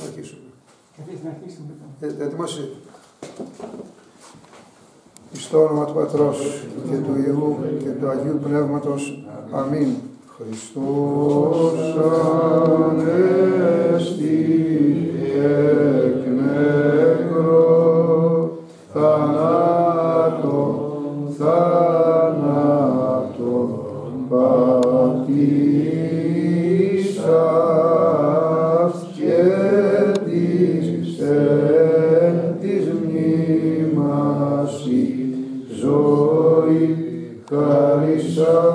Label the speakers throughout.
Speaker 1: Να αρχίσουμε.
Speaker 2: Καθίστε να αρχίσουμε λοιπόν.
Speaker 1: Ε, έτοιμος. Στο όνομα του Πατρός και του Υιού και του Αγίου Πνεύματος. Αμήν. Χριστός Ανέστη εκ νεκρό θανάτων θανάτων πατήσας και της εν της μνήμας η ζωή χαρισάμενο.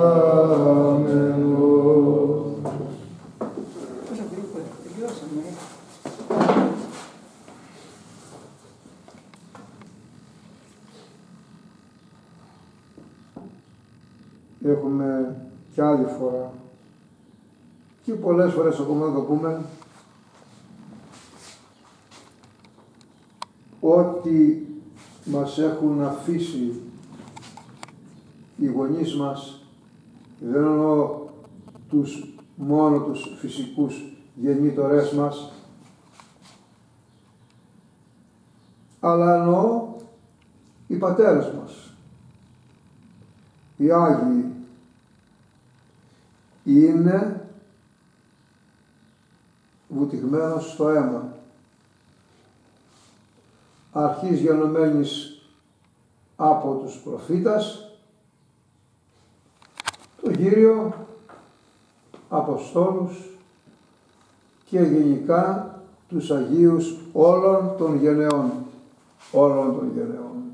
Speaker 2: Πόσα γρήγορα τελειώσαμε. ε.
Speaker 1: Έχουμε και άλλη φορά και πολλές φορές ακόμα να το πούμε ότι μας έχουν αφήσει οι γονείς μας δεν εννοώ τους μόνο τους φυσικούς γεννήτωρές μας αλλά εννοώ οι πατέρες μας. Οι Άγιοι είναι βουτυγμένος στο αίμα. Αρχής γενομένης από τους προφήτας τον Κύριο Αποστόλους και γενικά τους Αγίους όλων των γενεών όλων των γενεών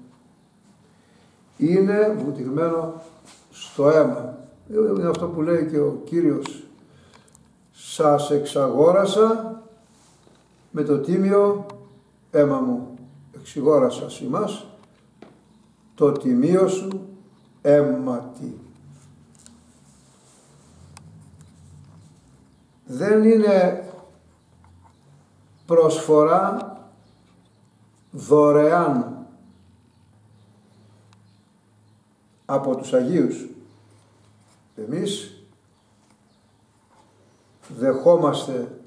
Speaker 1: είναι βουτυγμένο στο αίμα. Είναι αυτό που λέει και ο Κύριος «Σας εξαγόρασα με το τίμιο αίμα μου». Εξηγόρασας ημάς το τιμίο σου αίματι. Δεν είναι προσφορά δωρεάν από τους Αγίους. Εμείς δεχόμαστε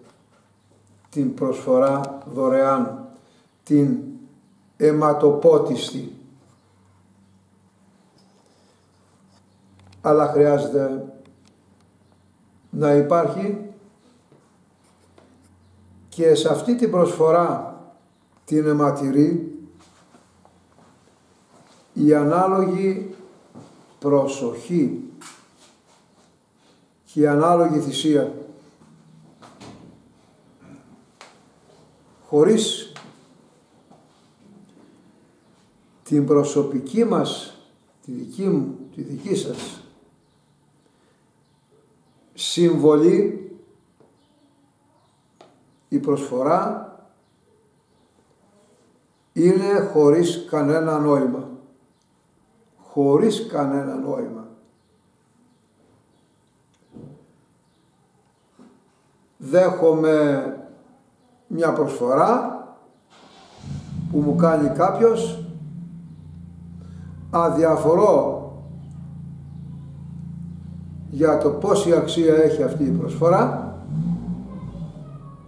Speaker 1: την προσφορά δωρεάν, την αιματοπότιστη. Αλλά χρειάζεται να υπάρχει και σε αυτή την προσφορά την αιματηρή η ανάλογη προσοχή και η ανάλογη θυσία. Χωρίς την προσωπική μας, τη δική μου, τη δική σας συμβολή, η προσφορά είναι χωρίς κανένα νόημα χωρίς κανένα νόημα. Δέχομαι μια προσφορά που μου κάνει κάποιος, αδιαφορώ για το πόση αξία έχει αυτή η προσφορά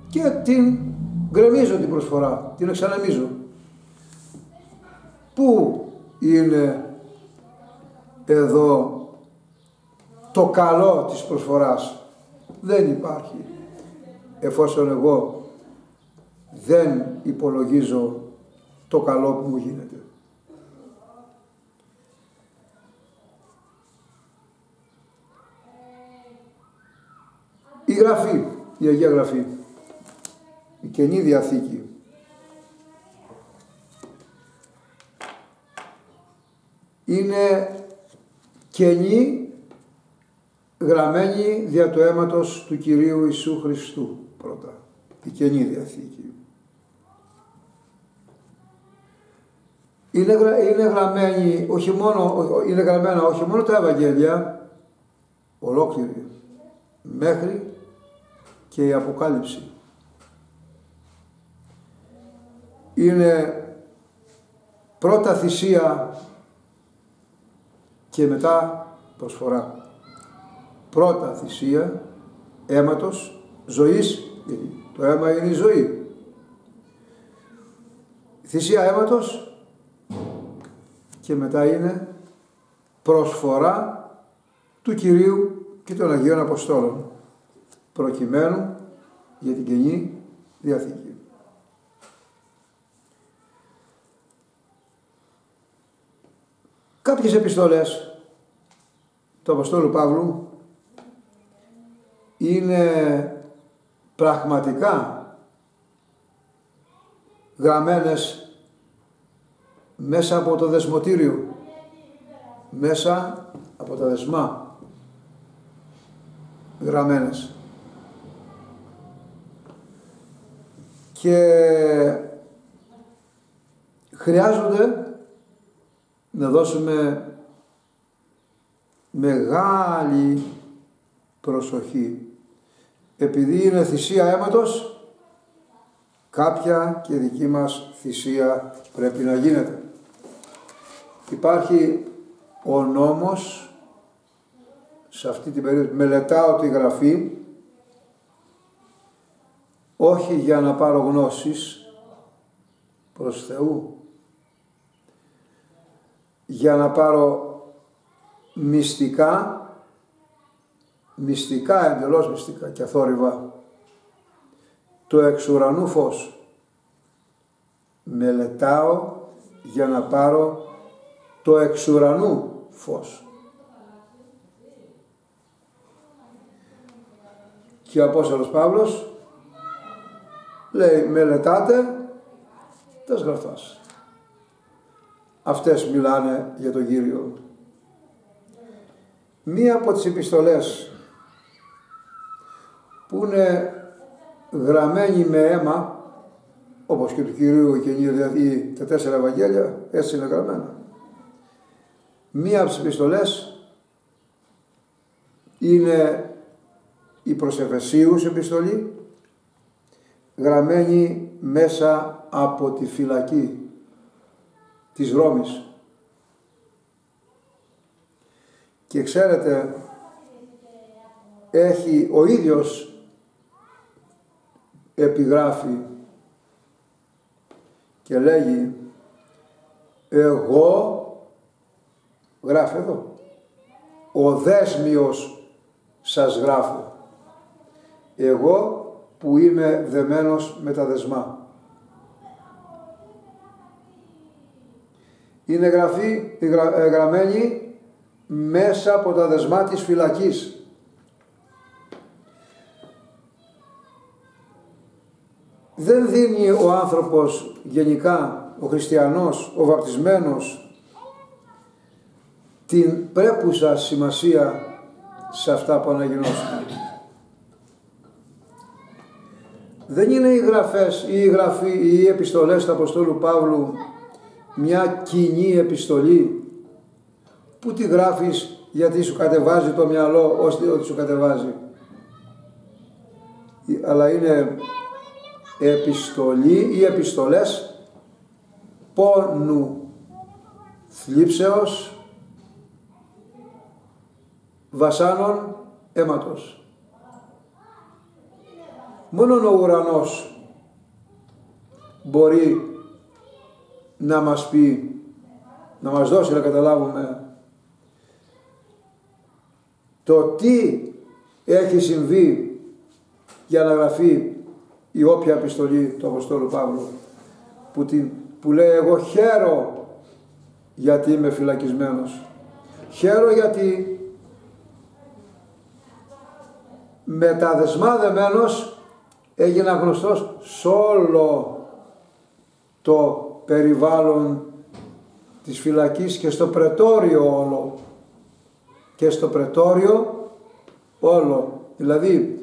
Speaker 1: και την γκρεμίζω την προσφορά, την εξανεμίζω. Πού είναι εδώ το καλό της προσφοράς. Δεν υπάρχει. Εφόσον εγώ δεν υπολογίζω το καλό που μου γίνεται. Η Γραφή, η Αγία Γραφή, η Καινή Διαθήκη, είναι καινή γραμμένη δια του αίματος του Κυρίου Ιησού Χριστού πρώτα, η Καινή Διαθήκη. Είναι, γρα- είναι γραμμένη όχι μόνο, είναι γραμμένα όχι μόνο τα Ευαγγέλια, ολόκληρη, μέχρι και η Αποκάλυψη. Είναι πρώτα θυσία και μετά προσφορά. Πρώτα θυσία αίματος ζωής, γιατί το αίμα είναι η ζωή. θυσία αίματος και μετά είναι προσφορά του Κυρίου και των Αγίων Αποστόλων προκειμένου για την Καινή Διαθήκη. Κάποιες επιστολές του Αποστόλου Παύλου είναι πραγματικά γραμμένες μέσα από το δεσμοτήριο, μέσα από τα δεσμά γραμμένες. Και χρειάζονται να δώσουμε μεγάλη προσοχή. Επειδή είναι θυσία αίματος, κάποια και δική μας θυσία πρέπει να γίνεται. Υπάρχει ο νόμος, σε αυτή την περίοδο μελετάω τη γραφή, όχι για να πάρω γνώσεις προς Θεού, για να πάρω μυστικά, μυστικά εντελώς μυστικά και αθόρυβα, το εξουρανού φως. Μελετάω για να πάρω το εξουρανού φως. Και ο Απόστολος Παύλος λέει μελετάτε τας σγραφάς. Αυτές μιλάνε για τον Κύριο. Μία από τις επιστολές που είναι γραμμένη με αίμα, όπως και του Κυρίου και δηλαδή τα τέσσερα Ευαγγέλια, έτσι είναι γραμμένα. Μία από τις επιστολές είναι η προς επιστολή, γραμμένη μέσα από τη φυλακή της Ρώμης. Και ξέρετε, έχει ο ίδιος επιγράφει και λέγει εγώ γράφει εδώ ο δέσμιος σας γράφω εγώ που είμαι δεμένος με τα δεσμά είναι γραφή, ε, γραμμένη μέσα από τα δεσμά της φυλακής δεν δίνει ο άνθρωπος γενικά, ο χριστιανός, ο βαπτισμένος την πρέπουσα σημασία σε αυτά που αναγνώστηκαν. Δεν είναι οι γραφές ή οι, γραφή, ή οι επιστολές του Αποστόλου Παύλου μια κοινή επιστολή που τη γράφεις γιατί σου κατεβάζει το μυαλό ώστε ότι σου κατεβάζει. Αλλά είναι επιστολή ή επιστολές πόνου θλίψεως βασάνων αίματος. Μόνο ο ουρανός μπορεί να μας πει, να μας δώσει να καταλάβουμε το τι έχει συμβεί για να γραφεί η όποια επιστολή του Αποστόλου Παύλου που, την, που λέει εγώ χαίρο γιατί είμαι φυλακισμένος. Χαίρο γιατί με τα δεσμά δεμένος έγινα γνωστός σε όλο το περιβάλλον της φυλακής και στο πρετόριο όλο. Και στο πρετόριο όλο. Δηλαδή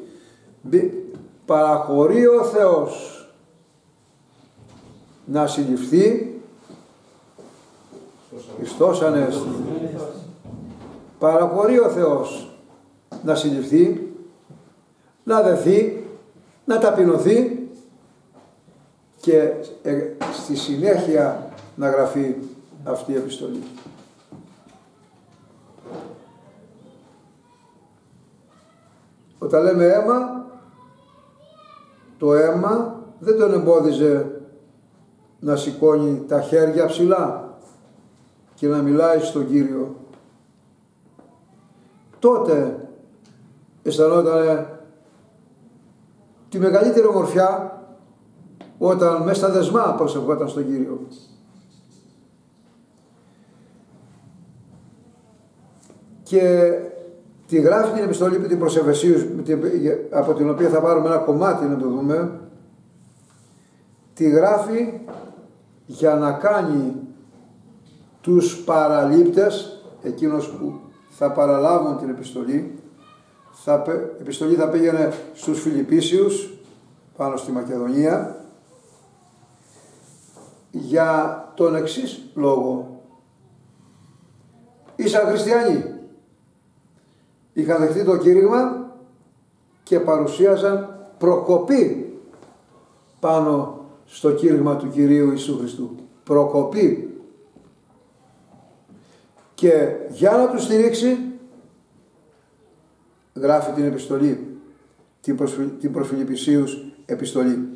Speaker 1: παραχωρεί ο Θεός να συλληφθεί Χριστός Ανέστη. Παραχωρεί ο Θεός να συλληφθεί, να δεθεί, να ταπεινωθεί και ε, στη συνέχεια να γραφεί αυτή η επιστολή. Όταν λέμε αίμα, το αίμα δεν τον εμπόδιζε να σηκώνει τα χέρια ψηλά και να μιλάει στον Κύριο. Τότε αισθανόταν τη μεγαλύτερη ομορφιά όταν μέσα στα δεσμά προσευχόταν στον Κύριο. Και τη γράφει την επιστολή την από την οποία θα πάρουμε ένα κομμάτι να το δούμε τη γράφει για να κάνει τους παραλήπτες εκείνος που θα παραλάβουν την επιστολή θα, η επιστολή θα πήγαινε στους Φιλιππίσιους πάνω στη Μακεδονία για τον εξής λόγο ήσαν χριστιανοί είχαν δεχτεί το κήρυγμα και παρουσίαζαν προκοπή πάνω στο κήρυγμα του Κυρίου Ιησού Χριστού. Προκοπή. Και για να τους στηρίξει γράφει την επιστολή, την, προς, την επιστολή.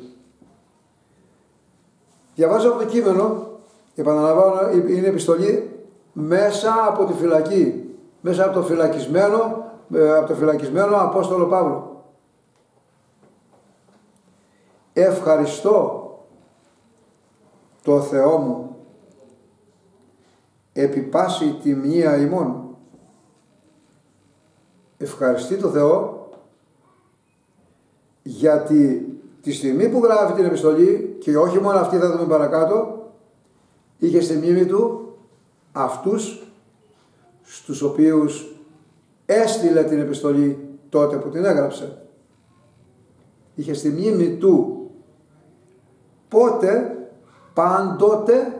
Speaker 1: Διαβάζω από το κείμενο, επαναλαμβάνω, είναι επιστολή μέσα από τη φυλακή, μέσα από το φυλακισμένο, ε, από το φυλακισμένο Απόστολο Παύλο. Ευχαριστώ το Θεό μου επί πάση τη μία ημών. Ευχαριστεί το Θεό γιατί τη στιγμή που γράφει την επιστολή και όχι μόνο αυτή θα δούμε παρακάτω είχε στη μνήμη του αυτούς στους οποίους έστειλε την επιστολή τότε που την έγραψε. Είχε στη μνήμη του πότε πάντοτε,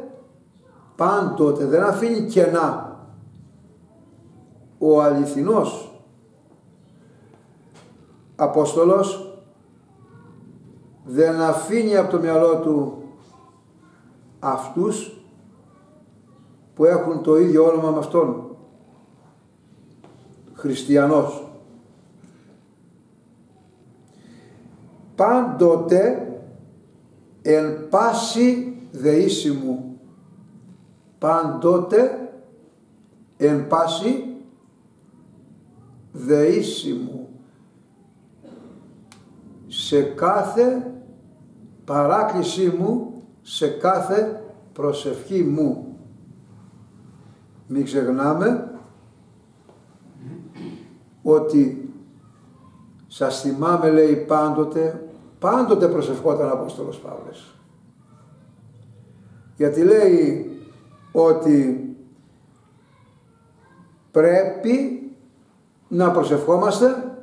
Speaker 1: πάντοτε δεν αφήνει κενά. Ο αληθινός Απόστολος δεν αφήνει από το μυαλό του αυτούς που έχουν το ίδιο όνομα με αυτόν. Χριστιανός. Πάντοτε εν πάση δεήσιμου πάντοτε εν πάση δεήσιμου σε κάθε παράκλησή μου, σε κάθε προσευχή μου. Μην ξεχνάμε ότι σας θυμάμαι λέει πάντοτε, πάντοτε προσευχόταν ο Απόστολος Παύλος. Γιατί λέει ότι πρέπει να προσευχόμαστε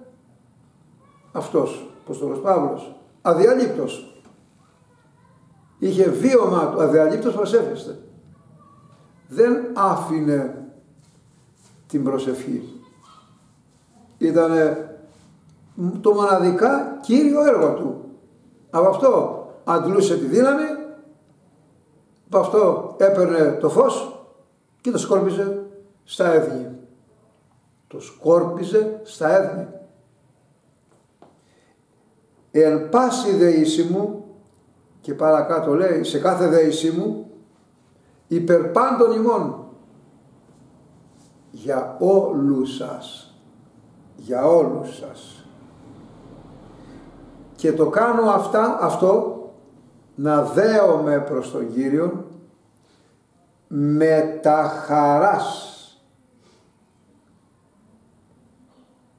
Speaker 1: αυτός, Αποστολός Παύλος, αδιαλείπτος. Είχε βίωμα του, αδιαλείπτος προσεύχεστε. Δεν άφηνε την προσευχή. Ήταν το μοναδικά κύριο έργο του. Από αυτό αντλούσε τη δύναμη από αυτό έπαιρνε το φως και το σκόρπιζε στα έθνη. Το σκόρπιζε στα έθνη. Εν πάση δεήση μου και παρακάτω λέει σε κάθε δεήση μου υπερπάντων ημών για όλους σας για όλους σας και το κάνω αυτά, αυτό να δέομαι προς τον Κύριο με τα χαράς.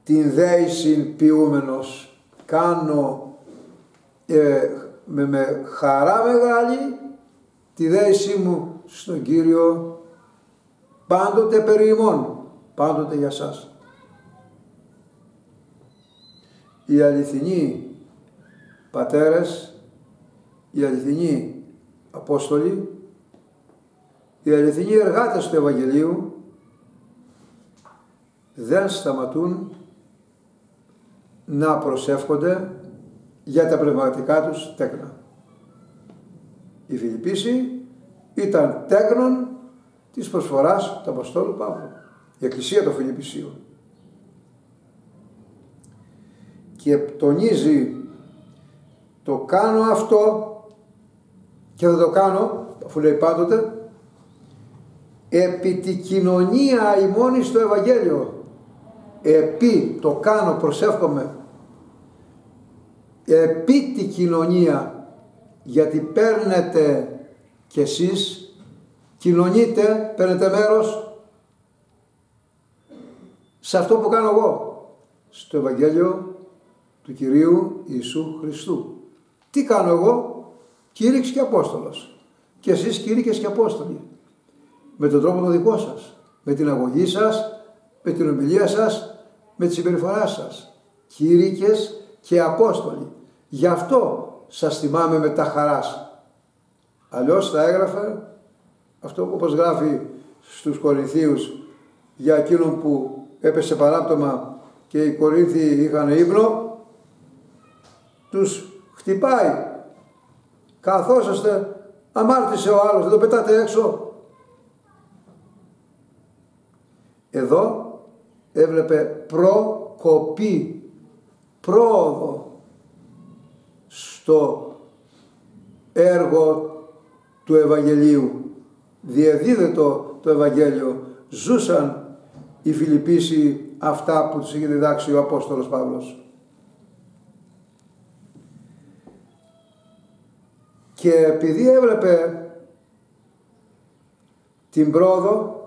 Speaker 1: Την δέηση ποιούμενος κάνω ε, με, με χαρά μεγάλη τη δέησή μου στον Κύριο πάντοτε περί ημών, πάντοτε για σας. Οι αληθινοί πατέρες οι αληθινοί Απόστολοι, οι αληθινοί εργάτες του Ευαγγελίου δεν σταματούν να προσεύχονται για τα πνευματικά τους τέκνα. Η Φιλιππίση ήταν τέκνον της προσφοράς του Αποστόλου Παύλου, η Εκκλησία των Φιλιππισίων. Και τονίζει το κάνω αυτό και θα το κάνω, αφού λέει πάντοτε, επί τη κοινωνία ημώνη στο Ευαγγέλιο. Επί το κάνω, προσεύχομαι. Επί τη κοινωνία, γιατί παίρνετε κι εσείς, κοινωνείτε, παίρνετε μέρος σε αυτό που κάνω εγώ, στο Ευαγγέλιο του Κυρίου Ιησού Χριστού. Τι κάνω εγώ, κήρυξ και Απόστολος. Και εσείς κήρυκες και Απόστολοι. Με τον τρόπο το δικό σας. Με την αγωγή σας, με την ομιλία σας, με τη συμπεριφορά σας. Κήρυκες και Απόστολοι. Γι' αυτό σας θυμάμαι με τα χαράς. Αλλιώς θα έγραφε αυτό όπως γράφει στους Κορινθίους για εκείνον που έπεσε παράπτωμα και οι Κορίνθοι είχαν ύπνο, τους χτυπάει. Καθόσαστε, αμάρτησε ο άλλος, δεν το πετάτε έξω. Εδώ έβλεπε προκοπή, πρόοδο στο έργο του Ευαγγελίου. Διεδίδετο το Ευαγγέλιο. Ζούσαν οι Φιλιππίσοι αυτά που τους είχε διδάξει ο Απόστολος Παύλος. Και επειδή έβλεπε την πρόοδο,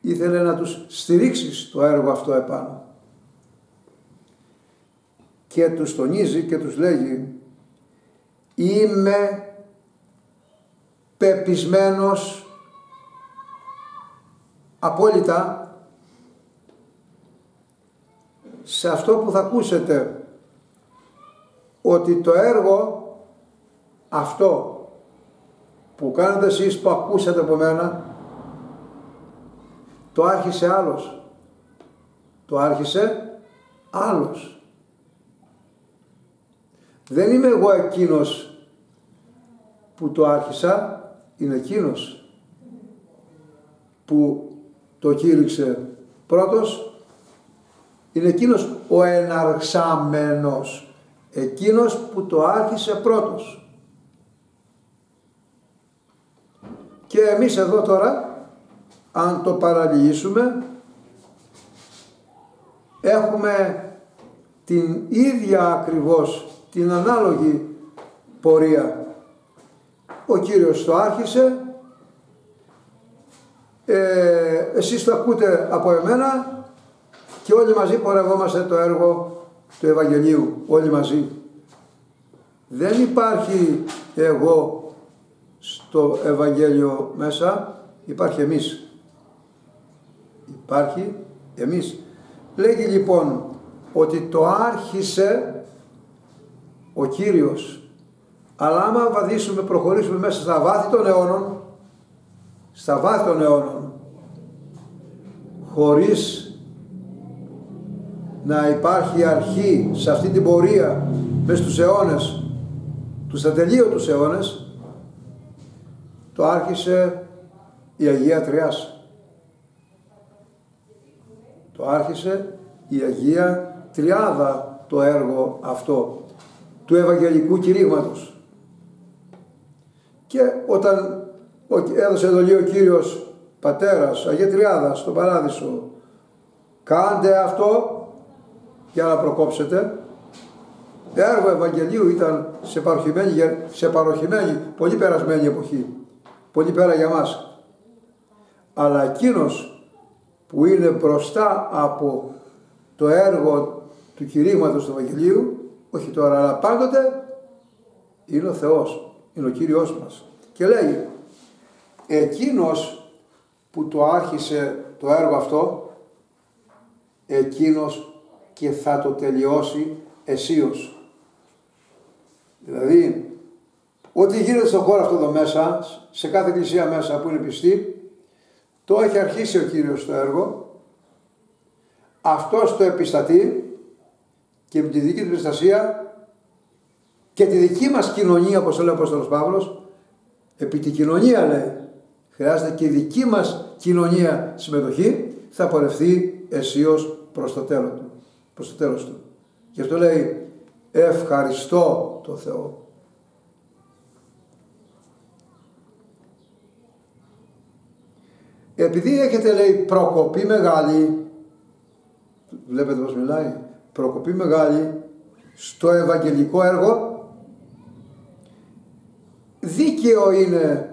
Speaker 1: ήθελε να τους στηρίξει στο έργο αυτό επάνω. Και τους τονίζει και τους λέγει «Είμαι πεπισμένος απόλυτα σε αυτό που θα ακούσετε ότι το έργο αυτό που κάνετε εσείς που ακούσατε από μένα το άρχισε άλλος. Το άρχισε άλλος δεν είμαι εγώ εκείνος που το άρχισα είναι εκείνος που το κήρυξε πρώτος είναι εκείνος ο εναρξάμενος, εκείνος που το άρχισε πρώτος. Και εμείς εδώ τώρα, αν το παραλύσουμε, έχουμε την ίδια ακριβώς, την ανάλογη πορεία. Ο Κύριος το άρχισε, ε, εσείς το ακούτε από εμένα, και όλοι μαζί πορευόμαστε το έργο του Ευαγγελίου, όλοι μαζί. Δεν υπάρχει εγώ στο Ευαγγέλιο μέσα, υπάρχει εμείς. Υπάρχει εμείς. Λέγει λοιπόν ότι το άρχισε ο Κύριος. Αλλά άμα βαδίσουμε, προχωρήσουμε μέσα στα βάθη των αιώνων, στα βάθη των αιώνων, χωρίς να υπάρχει αρχή σε αυτή την πορεία μέσα στους αιώνες, τους ατελείωτους αιώνες, το άρχισε η Αγία Τριάς. Το άρχισε η Αγία Τριάδα το έργο αυτό του Ευαγγελικού κηρύγματος. Και όταν έδωσε εντολή ο Κύριος Πατέρας, Αγία Τριάδας, στον Παράδεισο, κάντε αυτό για να προκόψετε. Έργο Ευαγγελίου ήταν σε παροχημένη, σε παροχημένη, πολύ περασμένη εποχή. Πολύ πέρα για μας. Αλλά εκείνος που είναι μπροστά από το έργο του κηρύγματος του Ευαγγελίου, όχι τώρα αλλά πάντοτε, είναι ο Θεός, είναι ο Κύριος μας. Και λέει, εκείνος που το άρχισε το έργο αυτό, εκείνος και θα το τελειώσει αισίως. Δηλαδή, ό,τι γίνεται στον χώρο αυτό εδώ μέσα, σε κάθε εκκλησία μέσα που είναι πιστή, το έχει αρχίσει ο Κύριος το έργο, αυτός το επιστατεί και με τη δική του προστασία και τη δική μας κοινωνία, όπως λέει ο Απόστολος Παύλος, επί τη κοινωνία λέει, χρειάζεται και η δική μας κοινωνία συμμετοχή, θα πορευθεί αισίως προς το τέλος του. Προς το τέλος του. Γι' αυτό λέει ευχαριστώ το Θεό. Επειδή έχετε λέει προκοπή μεγάλη, βλέπετε πώς μιλάει, προκοπή μεγάλη στο ευαγγελικό έργο, δίκαιο είναι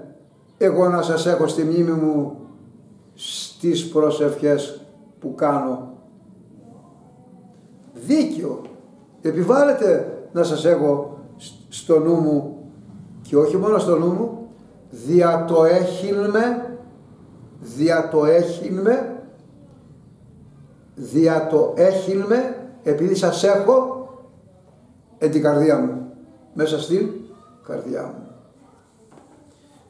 Speaker 1: εγώ να σας έχω στη μνήμη μου στις προσευχές που κάνω. Δίκαιο. Επιβάλλεται να σας έχω στο νου μου και όχι μόνο στο νου μου, δια το με, δια το με, δια το με, επειδή σας έχω εν την καρδιά μου, μέσα στην καρδιά μου.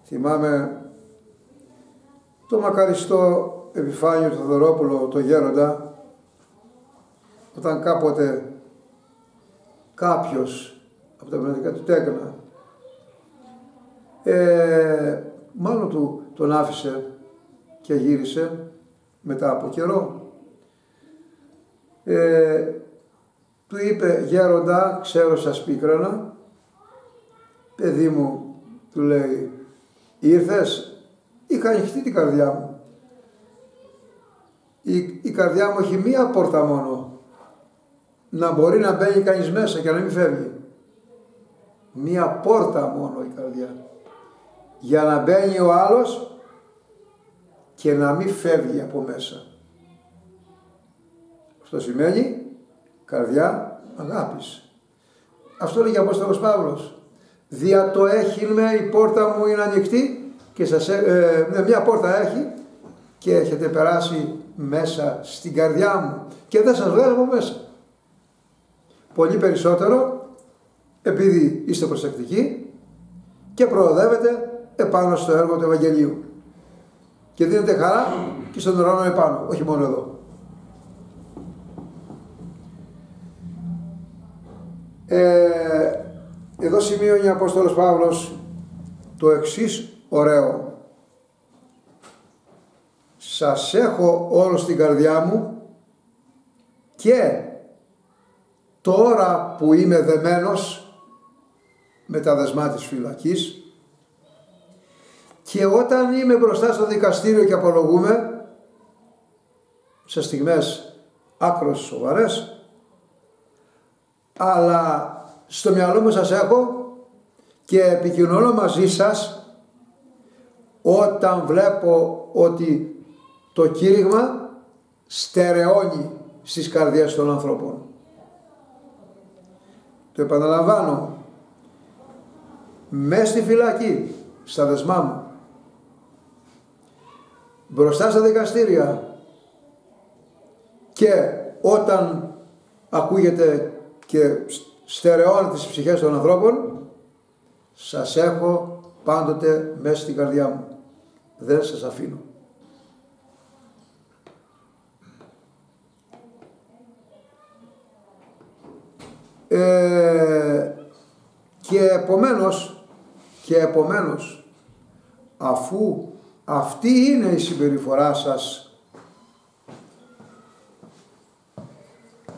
Speaker 1: Θυμάμαι το μακαριστό επιφάνειο του Θοδωρόπουλο, το γέροντα, όταν κάποτε κάποιος από τα πνευματικά του τέκνα ε, μάλλον του τον άφησε και γύρισε μετά από καιρό. Ε, του είπε γέροντα, ξέρω σας πίκρανα, παιδί μου, του λέει, ήρθες, είχα ανοιχτή την καρδιά μου. Η, η καρδιά μου έχει μία πόρτα μόνο, να μπορεί να μπαίνει κανείς μέσα και να μην φεύγει. Μία πόρτα μόνο η καρδιά. Για να μπαίνει ο άλλος και να μην φεύγει από μέσα. Αυτό σημαίνει καρδιά αγάπης. Αυτό λέγει ο Απόστολος Παύλος. Δια το έχει με η πόρτα μου είναι ανοιχτή και σας, ε, ε, μια πόρτα έχει και έχετε περάσει μέσα στην καρδιά μου και δεν σας βγάζω από μέσα. Πολύ περισσότερο επειδή είστε προσεκτικοί και προοδεύετε επάνω στο έργο του Ευαγγελίου και δίνετε χαρά και στον ουρανό επάνω, όχι μόνο εδώ. Ε, εδώ σημείωνε ο Απόστολος Παύλος το εξής ωραίο. Σας έχω όλο στην καρδιά μου και τώρα που είμαι δεμένος με τα δεσμά της φυλακής και όταν είμαι μπροστά στο δικαστήριο και απολογούμε σε στιγμές άκρος σοβαρές αλλά στο μυαλό μου σας έχω και επικοινωνώ μαζί σας όταν βλέπω ότι το κήρυγμα στερεώνει στις καρδιές των ανθρώπων. Το επαναλαμβάνω, μέσα στη φυλακή, στα δεσμά μου, μπροστά στα δικαστήρια. Και όταν ακούγεται και στερεώνει τις ψυχές των ανθρώπων, σας έχω πάντοτε μέσα στην καρδιά μου. Δεν σας αφήνω. Ε, και επομένως και επομένως αφού αυτή είναι η συμπεριφορά σας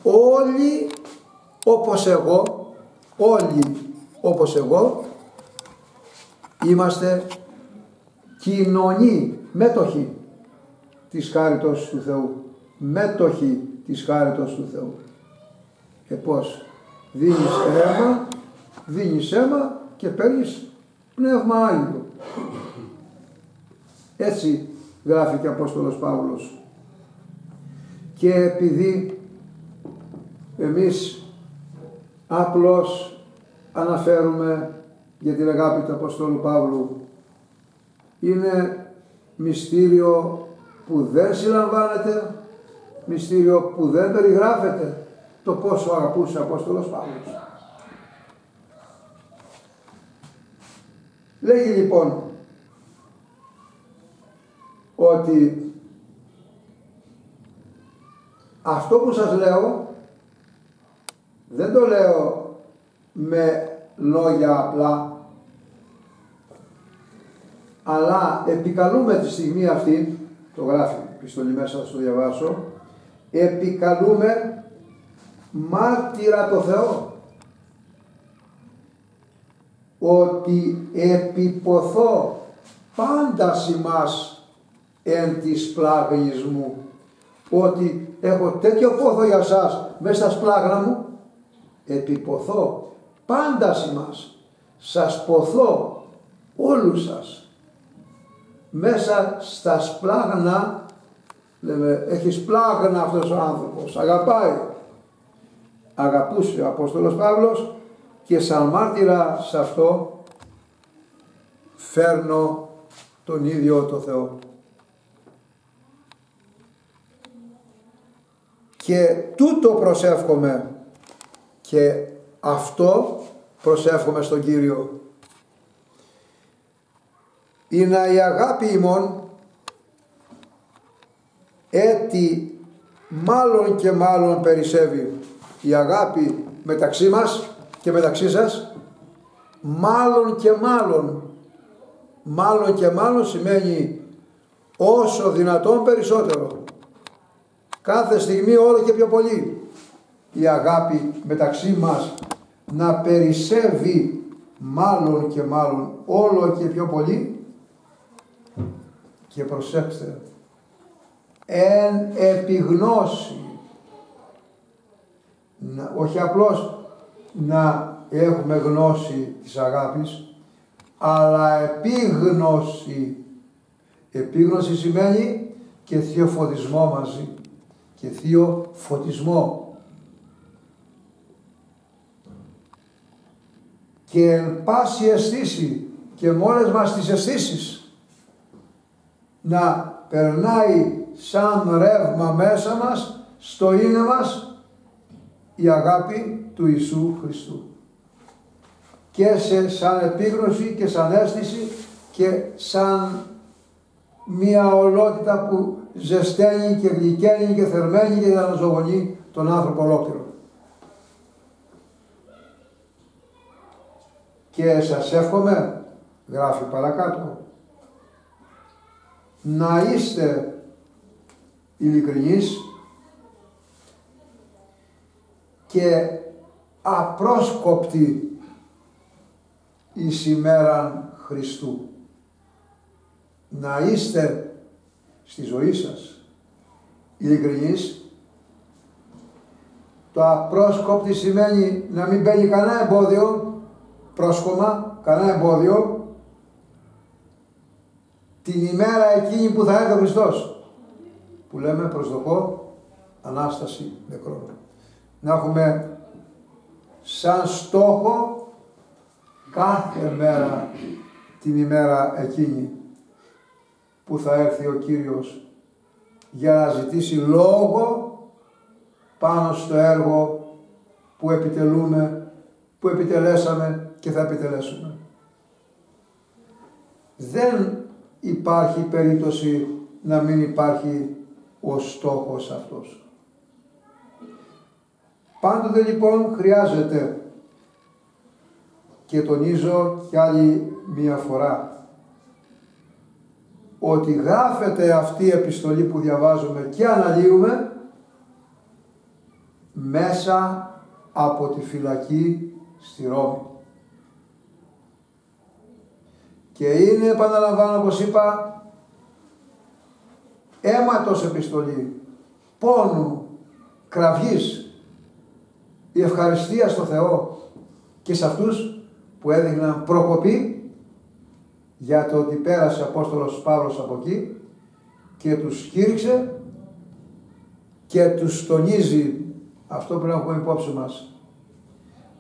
Speaker 1: όλοι όπως εγώ, όλοι όπως εγώ, είμαστε κοινωνοί, μέτοχοι της χάριτος του Θεού. Μέτοχοι της χάριτος του Θεού. Και πώς δίνεις αίμα, δίνεις αίμα και παίρνεις πνεύμα Άγιο. Έτσι γράφει και ο Απόστολος Παύλος. Και επειδή εμείς Απλώς αναφέρουμε για την αγάπη του Αποστόλου Παύλου. Είναι μυστήριο που δεν συλλαμβάνεται, μυστήριο που δεν περιγράφεται το πόσο αγαπούσε ο Απόστολος Παύλος. Λέγει λοιπόν ότι αυτό που σας λέω δεν το λέω με λόγια απλά, αλλά επικαλούμε τη στιγμή αυτή, το γράφει η επιστολή μέσα, θα το διαβάσω, επικαλούμε μάρτυρα το Θεό. Ότι επιποθώ πάντα σημάς εν της πλάγης μου. Ότι έχω τέτοιο πόθο για σας μέσα στα σπλάγνα μου επιποθώ πάντα μας σας ποθώ όλους σας. Μέσα στα σπλάγνα λέμε έχεις σπλάγνα αυτός ο άνθρωπος. Αγαπάει. Αγαπούσε ο Απόστολος Παύλος και σαν μάρτυρα σε αυτό φέρνω τον ίδιο το Θεό. Και τούτο προσεύχομαι και αυτό προσεύχομαι στον Κύριο. Είναι η αγάπη ημών έτη μάλλον και μάλλον περισσεύει η αγάπη μεταξύ μας και μεταξύ σας. Μάλλον και μάλλον. Μάλλον και μάλλον σημαίνει όσο δυνατόν περισσότερο. Κάθε στιγμή όλο και πιο πολύ η αγάπη μεταξύ μας να περισσεύει μάλλον και μάλλον όλο και πιο πολύ. Και προσέξτε εν επιγνώση όχι απλώς να έχουμε γνώση της αγάπης αλλά επίγνωση. Επίγνωση σημαίνει και θείο φωτισμό μαζί και θείο φωτισμό και εν πάση αισθήση και μόνες μας τις αισθήσεις να περνάει σαν ρεύμα μέσα μας στο είναι μας η αγάπη του Ιησού Χριστού και σε, σαν επίγνωση και σαν αίσθηση και σαν μια ολότητα που ζεσταίνει και γλυκαίνει και θερμαίνει και αναζωογονεί τον άνθρωπο ολόκληρο. Και σας εύχομαι, γράφει παρακάτω, να είστε ειλικρινείς και απρόσκοπτοι εις ημέραν Χριστού. Να είστε στη ζωή σας ειλικρινείς. Το απρόσκοπτη σημαίνει να μην μπαίνει κανένα εμπόδιο, πρόσκομα, κανένα εμπόδιο, την ημέρα εκείνη που θα έρθει ο Χριστός, που λέμε προσδοκώ Ανάσταση νεκρών. Να έχουμε σαν στόχο κάθε μέρα την ημέρα εκείνη που θα έρθει ο Κύριος για να ζητήσει λόγο πάνω στο έργο που επιτελούμε, που επιτελέσαμε και θα επιτελέσουμε. Δεν υπάρχει περίπτωση να μην υπάρχει ο στόχος αυτός. Πάντοτε λοιπόν χρειάζεται και τονίζω κι άλλη μία φορά ότι γράφεται αυτή η επιστολή που διαβάζουμε και αναλύουμε μέσα από τη φυλακή στη Ρώμη. Και είναι, επαναλαμβάνω όπως είπα, αίματος επιστολή, πόνου, κραυγής, η ευχαριστία στο Θεό και σε αυτούς που έδειχναν προκοπή για το ότι πέρασε ο Απόστολος Παύλος από εκεί και τους κήρυξε και τους τονίζει αυτό που έχουμε υπόψη μας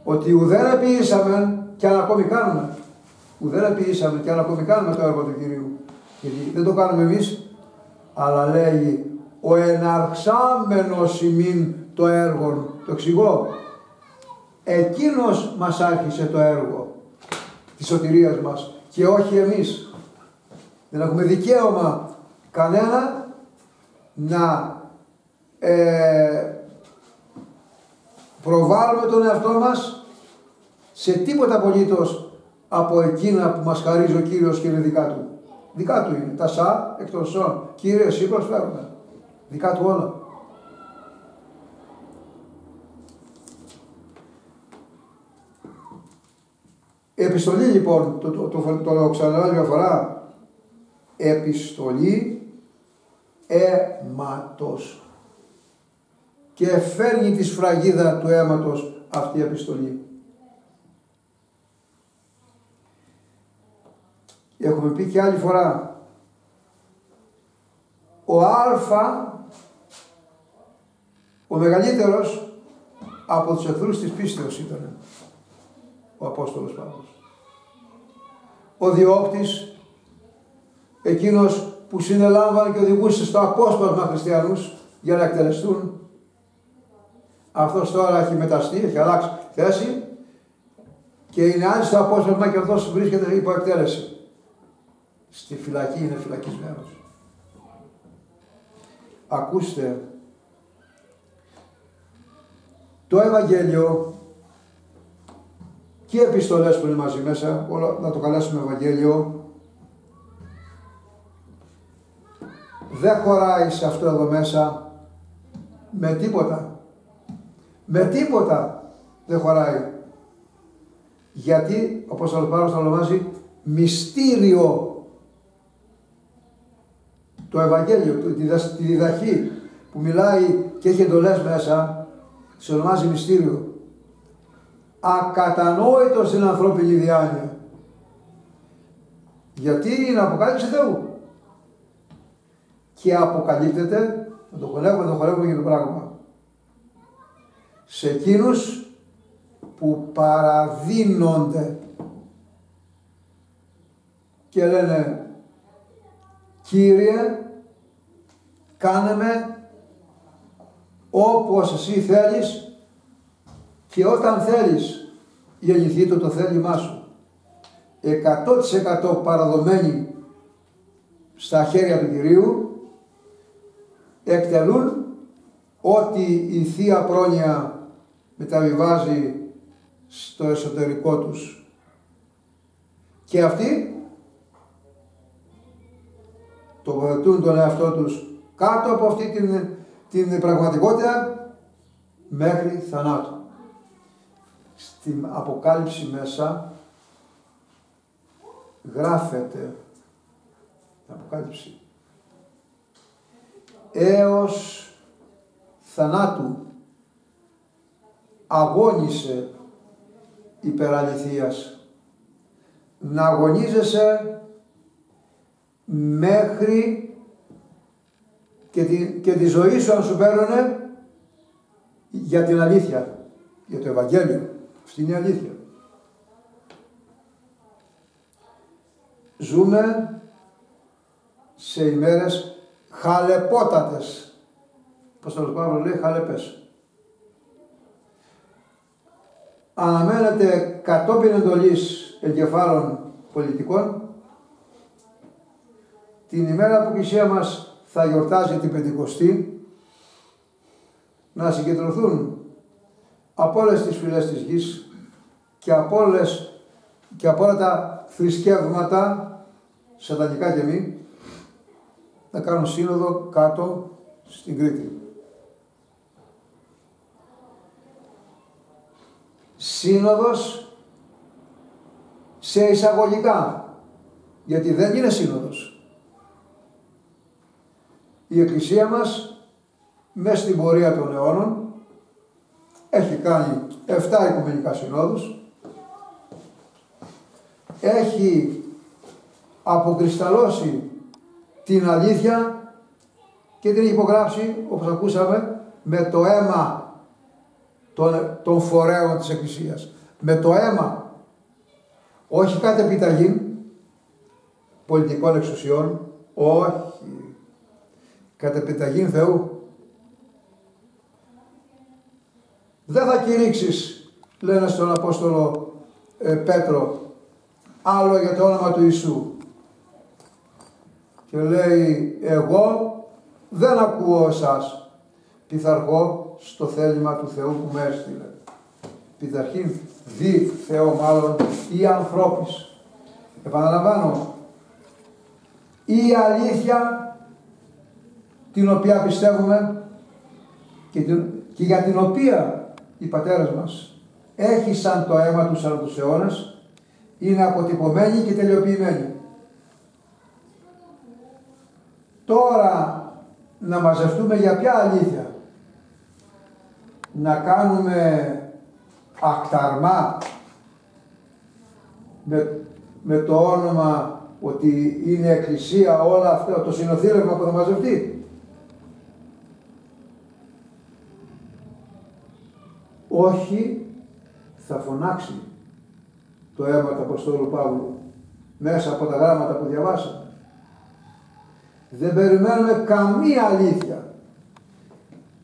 Speaker 1: ότι ουδέν επιήσαμε και αν ακόμη κάνουμε ουδέν επιήσαμε και αν ακόμη κάνουμε το έργο του Κυρίου. Γιατί δεν το κάνουμε εμείς αλλά λέει ο εναρξάμενος ημίν το έργο το εξηγώ. Εκείνος μας άρχισε το έργο της σωτηρίας μας και όχι εμείς. Δεν έχουμε δικαίωμα κανένα να ε, προβάλλουμε τον εαυτό μας σε τίποτα απολύτως από εκείνα που μας χαρίζει ο Κύριος και είναι δικά Του. Δικά Του είναι. Τα σα εκ των σών. Κύριε εσύ προσφέρουμε. Δικά Του όλα. επιστολή λοιπόν, το, το, το, το, το ξαναλέω μια φορά, επιστολή αίματος. Και φέρνει τη σφραγίδα του αίματος αυτή η επιστολή. Έχουμε πει και άλλη φορά. Ο Α, ο μεγαλύτερος από τους εχθρούς της πίστεως ήταν ο Απόστολος Παύλος. Ο διώκτης, εκείνος που συνελάμβανε και οδηγούσε στο απόσπασμα χριστιανούς για να εκτελεστούν. Αυτός τώρα έχει μεταστεί, έχει αλλάξει θέση και είναι άλλη στο απόσπασμα και αυτός βρίσκεται υπό εκτέλεση. Στη φυλακή είναι φυλακισμένος. Ακούστε, το Ευαγγέλιο και οι επιστολές που είναι μαζί μέσα, όλα, να το καλέσουμε Ευαγγέλιο, δεν χωράει σε αυτό εδώ μέσα με τίποτα. Με τίποτα δεν χωράει. Γιατί, όπως ο Παύλος το ονομάζει, μυστήριο το Ευαγγέλιο, τη διδαχή που μιλάει και έχει εντολές μέσα, σε ονομάζει μυστήριο. Ακατανόητος στην ανθρώπινη διάνοια. Γιατί είναι αποκάλυψη Θεού. Και αποκαλύπτεται, να το χωνεύουμε, να το χωνεύουμε για το πράγμα. Σε εκείνους που παραδίνονται και λένε Κύριε κάνε με όπως εσύ θέλεις και όταν θέλεις γεννηθεί το το θέλημά σου. 100% παραδομένη στα χέρια του Κυρίου εκτελούν ότι η Θεία Πρόνοια μεταβιβάζει στο εσωτερικό τους. Και αυτοί τοποθετούν τον εαυτό τους κάτω από αυτή την, την πραγματικότητα μέχρι θανάτου. Στην Αποκάλυψη μέσα γράφεται Αποκάλυψη έως θανάτου αγώνισε υπεραληθείας να αγωνίζεσαι μέχρι και τη, και τη ζωή σου αν σου παίρνουν για την αλήθεια, για το Ευαγγέλιο. Αυτή είναι η αλήθεια. Ζούμε σε ημέρες χαλεπότατες. Πώς θα το Παύλο λέει χαλεπές. Αναμένεται κατόπιν εντολής εγκεφάλων πολιτικών την ημέρα που η Εκκλησία μας θα γιορτάζει την Πεντηκοστή να συγκεντρωθούν από όλες τις φυλές της γης και από, όλες, και από όλα τα θρησκεύματα σατανικά και μη να κάνουν σύνοδο κάτω στην Κρήτη. Σύνοδος σε εισαγωγικά, γιατί δεν είναι σύνοδος η Εκκλησία μας μέσα στην πορεία των αιώνων έχει κάνει 7 οικουμενικά συνόδους, έχει αποκρισταλώσει την αλήθεια και την έχει υπογράψει, όπως ακούσαμε, με το αίμα των, των φορέων της Εκκλησίας. Με το αίμα, όχι κάτι επιταγή πολιτικών εξουσιών, όχι κατά επιταγή Θεού. Δεν θα κηρύξεις, λένε στον Απόστολο ε, Πέτρο, άλλο για το όνομα του Ιησού. Και λέει, εγώ δεν ακούω εσάς, πειθαρχώ στο θέλημα του Θεού που με έστειλε. Πειθαρχήν δι Θεό μάλλον ή ανθρώπης. Επαναλαμβάνω, η αλήθεια την οποία πιστεύουμε και, και για την οποία οι πατέρες μας έχει σαν το αίμα τους σαν τους αιώνες, είναι αποτυπωμένη και τελειοποιημένη. Τώρα να μαζευτούμε για ποια αλήθεια. Να κάνουμε ακταρμά με, με το όνομα ότι είναι εκκλησία όλα αυτά, το συνοθήλευμα που θα μαζευτεί. Όχι, θα φωνάξει το αίμα του Αποστόλου Παύλου μέσα από τα γράμματα που διαβάσαμε. Δεν περιμένουμε καμία αλήθεια.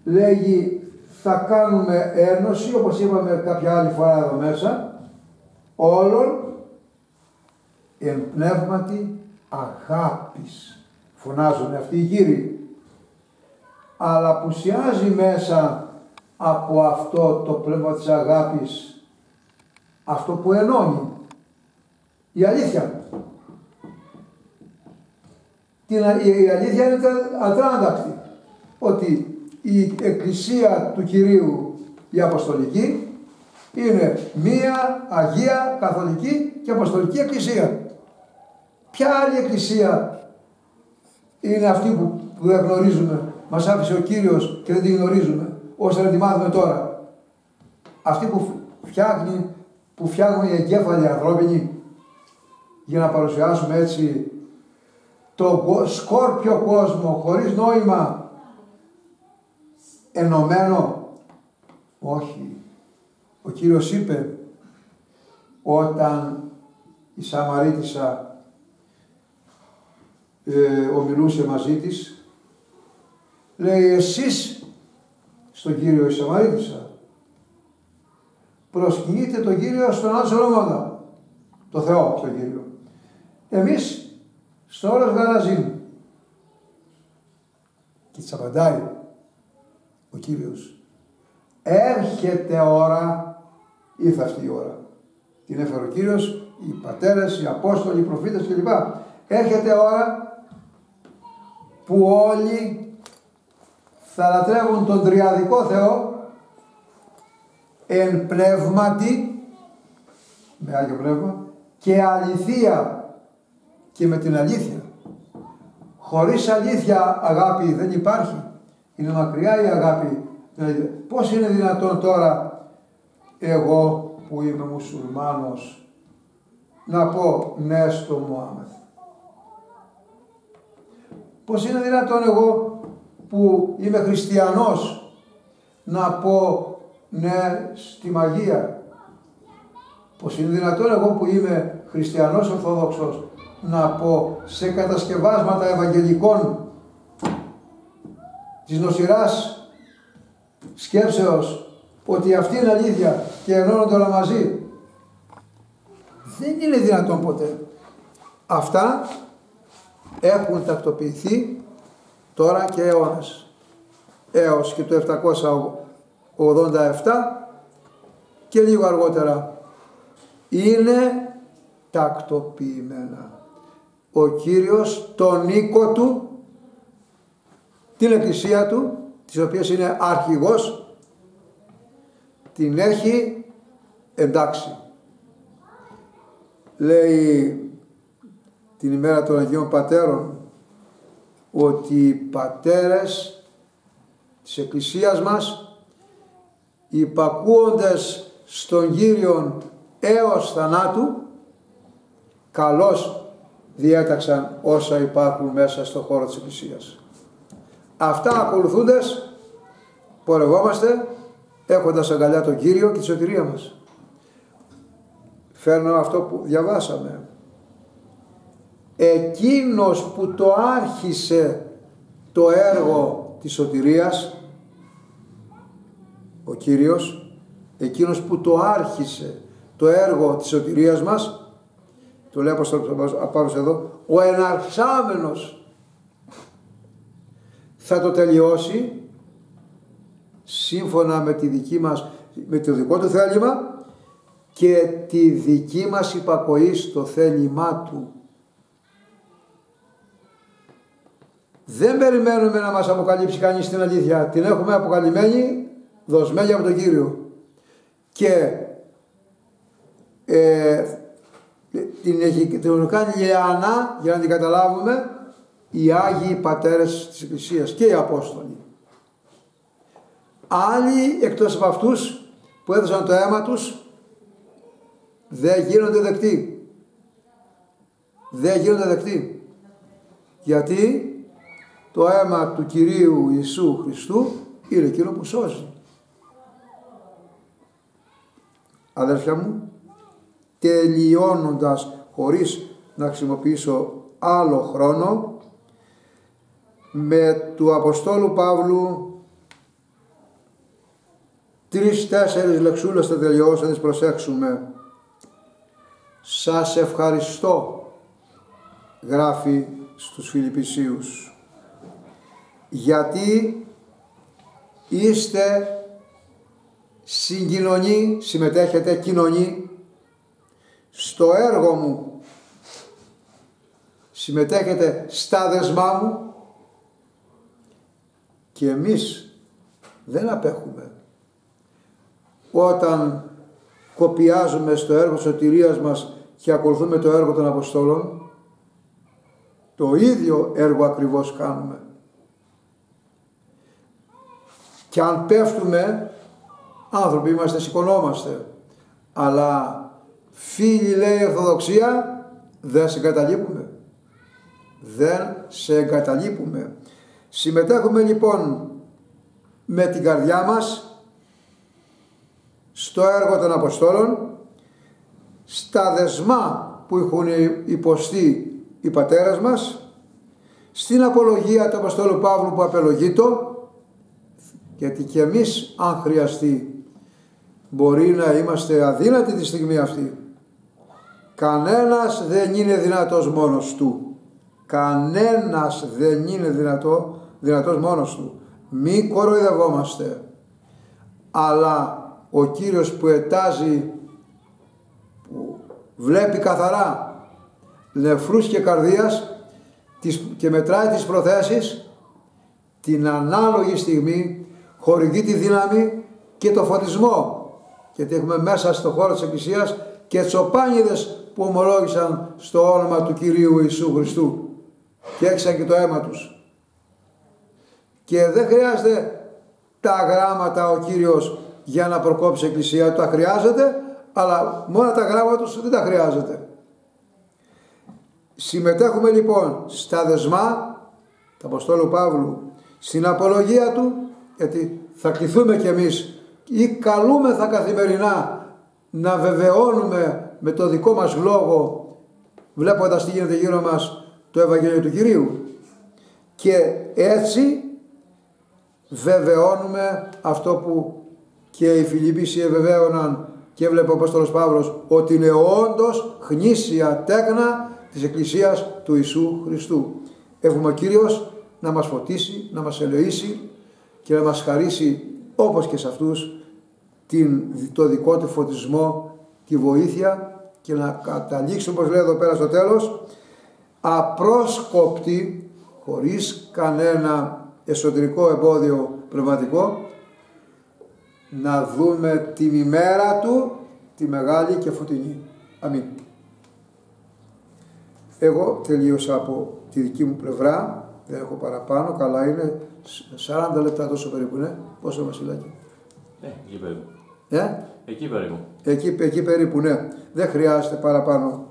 Speaker 1: Λέγει θα κάνουμε ένωση, όπως είπαμε κάποια άλλη φορά εδώ μέσα, όλων εν πνεύματι αγάπης. Φωνάζουν αυτοί οι κύριοι. Αλλά απουσιάζει μέσα από αυτό το πνεύμα της αγάπης αυτό που ενώνει. Η αλήθεια. Η αλήθεια είναι ατράντακτη. Ότι η εκκλησία του Κυρίου η Αποστολική είναι μία Αγία Καθολική και Αποστολική Εκκλησία. Ποια άλλη εκκλησία είναι αυτή που, που δεν γνωρίζουμε, μας άφησε ο Κύριος και δεν την γνωρίζουμε, ώστε να τη μάθουμε τώρα. Αυτή που φτιάχνει, που φτιάχνουν οι εγκέφαλοι ανθρώπινοι για να παρουσιάσουμε έτσι το σκόρπιο κόσμο χωρίς νόημα ενωμένο. Όχι. Ο Κύριος είπε όταν η Σαμαρίτισσα ε, ομιλούσε μαζί της, λέει εσείς στον Κύριο η Σαμαρίτισσα προσκυνείτε τον Κύριο στον Άσο το Θεό στον Κύριο. Εμείς στο όρος Γαλαζίν. Και της απαντάει ο Κύριος. Έρχεται ώρα, ήρθε αυτή η ώρα. Την έφερε ο Κύριος, οι πατέρες, οι Απόστολοι, οι προφήτες κλπ. Έρχεται ώρα που όλοι θα λατρεύουν τον Τριαδικό Θεό εν πνεύματι, με Άγιο Πνεύμα, και αληθεία και με την αλήθεια. Χωρίς αλήθεια αγάπη δεν υπάρχει. Είναι μακριά η αγάπη. Δηλαδή, πώς είναι δυνατόν τώρα εγώ που είμαι μουσουλμάνος να πω ναι στο Μωάμεθ. Πώς είναι δυνατόν εγώ που είμαι χριστιανός να πω ναι στη μαγεία. Πώς είναι δυνατόν εγώ που είμαι χριστιανός ορθόδοξος να πω σε κατασκευάσματα ευαγγελικών της νοσηράς σκέψεως ότι αυτή είναι αλήθεια και ενώνονται όλα μαζί. Δεν είναι δυνατόν ποτέ. Αυτά έχουν τακτοποιηθεί τώρα και αιώνας έως και το 787 και λίγο αργότερα είναι τακτοποιημένα. Ο Κύριος τον οίκο του, την εκκλησία του, της οποίας είναι αρχηγός, την έχει εντάξει. Λέει την ημέρα των Αγίων Πατέρων ότι οι πατέρες της Εκκλησίας μας υπακούοντες στον Κύριον έως θανάτου καλώς διέταξαν όσα υπάρχουν μέσα στο χώρο της Εκκλησίας. Αυτά ακολουθούντες πορευόμαστε έχοντας αγκαλιά τον Κύριο και τη σωτηρία μας. Φέρνω αυτό που διαβάσαμε εκείνος που το άρχισε το έργο της σωτηρίας, ο Κύριος, εκείνος που το άρχισε το έργο της σωτηρίας μας, το λέει Απόστολος εδώ, ο εναρξάμενος θα το τελειώσει σύμφωνα με τη δική μας, με το δικό του θέλημα και τη δική μας υπακοή στο θέλημά του. Δεν περιμένουμε να μας αποκαλύψει κανείς την αλήθεια. Την έχουμε αποκαλυμμένη, δοσμένη από τον Κύριο. Και ε, την έχει την κάνει λιανά για να την καταλάβουμε οι Άγιοι Πατέρες της Εκκλησίας και οι Απόστολοι. Άλλοι εκτός από αυτούς που έδωσαν το αίμα τους δεν γίνονται δεκτοί. Δεν γίνονται δεκτοί. Γιατί; Το αίμα του Κυρίου Ιησού Χριστού είναι εκείνο που σώζει. Αδέρφια μου, τελειώνοντας χωρίς να χρησιμοποιήσω άλλο χρόνο με του Αποστόλου Παύλου τρεις-τέσσερις λεξούλες θα τελειώσω, θα τις προσέξουμε. Σας ευχαριστώ, γράφει στους Φιλιππισίους, γιατί είστε συγκοινωνοί, συμμετέχετε κοινωνοί. Στο έργο μου, συμμετέχετε στα δεσμά μου και εμείς δεν απέχουμε. Όταν κοπιάζουμε στο έργο σωτηρίας μας και ακολουθούμε το έργο των Αποστόλων το ίδιο έργο ακριβώς κάνουμε και αν πέφτουμε άνθρωποι είμαστε, σηκωνόμαστε. Αλλά φίλοι λέει η Ορθοδοξία δεν σε εγκαταλείπουμε. Δεν σε εγκαταλείπουμε. Συμμετέχουμε λοιπόν με την καρδιά μας στο έργο των Αποστόλων, στα δεσμά που έχουν υποστεί οι πατέρες μας, στην απολογία του Αποστόλου Παύλου που απελογείτο, γιατί και εμείς αν χρειαστεί μπορεί να είμαστε αδύνατοι τη στιγμή αυτή. Κανένας δεν είναι δυνατός μόνος του. Κανένας δεν είναι δυνατό, δυνατός μόνος του. Μη κοροϊδευόμαστε. Αλλά ο Κύριος που ετάζει, που βλέπει καθαρά νεφρούς και καρδίας και μετράει τις προθέσεις, την ανάλογη στιγμή χορηγεί τη δύναμη και το φωτισμό. Γιατί έχουμε μέσα στο χώρο της Εκκλησίας και τσοπάνιδες που ομολόγησαν στο όνομα του Κυρίου Ιησού Χριστού και έξαν και το αίμα τους. Και δεν χρειάζεται τα γράμματα ο Κύριος για να προκόψει η Εκκλησία του. Τα χρειάζεται, αλλά μόνο τα γράμματα τους δεν τα χρειάζεται. Συμμετέχουμε λοιπόν στα δεσμά του Αποστόλου Παύλου, στην απολογία του, γιατί θα κληθούμε κι εμείς ή καλούμεθα καθημερινά να βεβαιώνουμε με το δικό μας λόγο βλέποντας τι γίνεται γύρω μας το Ευαγγέλιο του Κυρίου και έτσι βεβαιώνουμε αυτό που και οι Φιλιππίσοι ευεβαίωναν και έβλεπε ο Απόστολος Παύλος ότι είναι όντως χνήσια τέκνα της Εκκλησίας του Ιησού Χριστού. Έχουμε ο Κύριος να μας φωτίσει, να μας ελεήσει και να μας χαρίσει όπως και σε αυτούς την, το δικό του φωτισμό, τη βοήθεια και να καταλήξουμε όπως λέει εδώ πέρα στο τέλος απρόσκοπτη χωρίς κανένα εσωτερικό εμπόδιο πνευματικό να δούμε την ημέρα του τη μεγάλη και φωτεινή. Αμήν. Εγώ τελείωσα από τη δική μου πλευρά, δεν έχω παραπάνω, καλά είναι 40 λεπτά τόσο περίπου, ναι. Πόσο Βασιλάκη;
Speaker 3: Ε, εκεί περίπου.
Speaker 1: Ε;
Speaker 3: Εκεί περίπου.
Speaker 1: Εκεί, εκεί περίπου, ναι. Δεν χρειάζεται παραπάνω.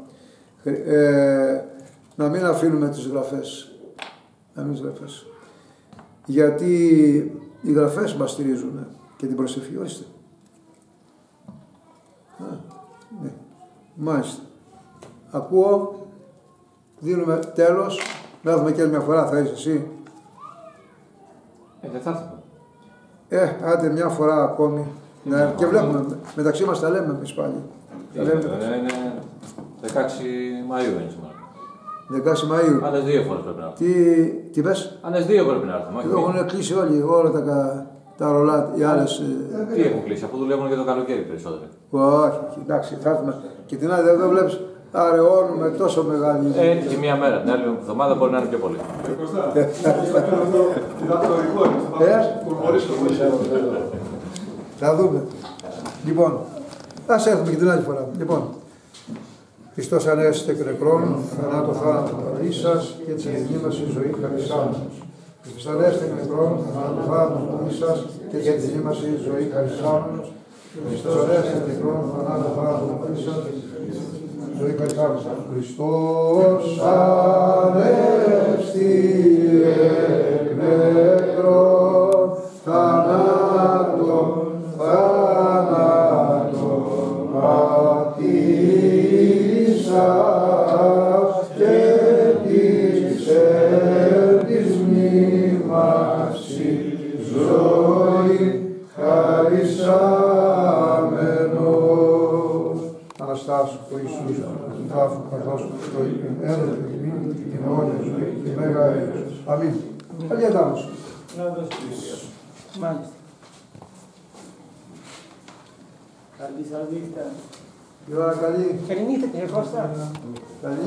Speaker 1: Ε, να μην αφήνουμε τις γραφές. Να μην γραφές. Γιατί οι γραφές μας στηρίζουν και την προσευχή, ορίστε. Α, ναι. Μάλιστα. Ακούω, δίνουμε τέλος, να δούμε και μια φορά, θα είσαι εσύ.
Speaker 3: Ε, δεν θα έρθουμε.
Speaker 1: Ε, άντε μια φορά ακόμη. Ναι, και βλέπουμε, μεταξύ μας τα λέμε εμείς πάλι.
Speaker 3: Τα λέμε. Είναι 16 Μαΐου είναι σήμερα.
Speaker 1: 16 Μαΐου.
Speaker 3: Άλλες δύο φορές πρέπει να
Speaker 1: έρθουμε. Τι, τι πες;
Speaker 3: Άλλες δύο πρέπει να έρθουμε.
Speaker 1: Εδώ έχουν κλείσει όλοι, όλα τα, τα ρολά, οι άλλες.
Speaker 3: Ε, Τι έχουν κλείσει, αφού δουλεύουν και το καλοκαίρι περισσότερο.
Speaker 1: Όχι, εντάξει, θα έρθουμε. Και την άλλη δεν βλέπεις, αραιώνουμε τόσο μεγάλη.
Speaker 3: Ε, και μία μέρα. Την άλλη εβδομάδα μπορεί να είναι πιο πολύ.
Speaker 1: Θα δούμε. Λοιπόν, ας έρθουμε και την άλλη φορά. Λοιπόν, Χριστός ανέστηκε εκ νεκρών, θανάτω θάνατος παρήσας και της ελληνής μας η ζωή χαρισάμενος. Χριστός ανέστηκε εκ νεκρών, θανάτω θάνατος παρήσας και της ελληνής μας η ζωή χαρισάμενος. Χριστός ανέστηκε εκ νεκρών, θανάτω θάνατος παρήσας ζωή χαρισάμενος. Χριστός ανέστη εκ νεκρών, το έρωτα και μείνει, την αιώνια ζωή και μέγα έλεος. Αμήν. Καλή αντάμωση.
Speaker 2: Μάλιστα. Καλή σας νύχτα.
Speaker 1: Η ώρα καλή.
Speaker 2: Καλή νύχτα κύριε Κώστα.
Speaker 1: Καλή